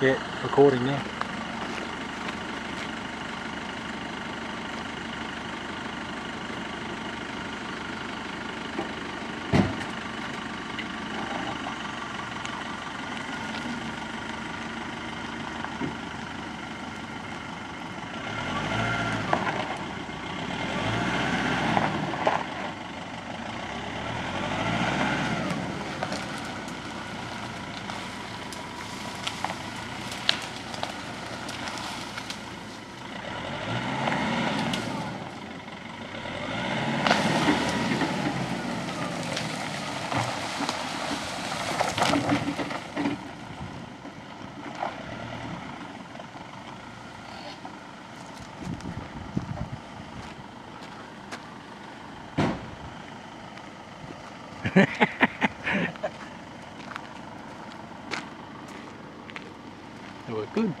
Yeah, recording now. They were good.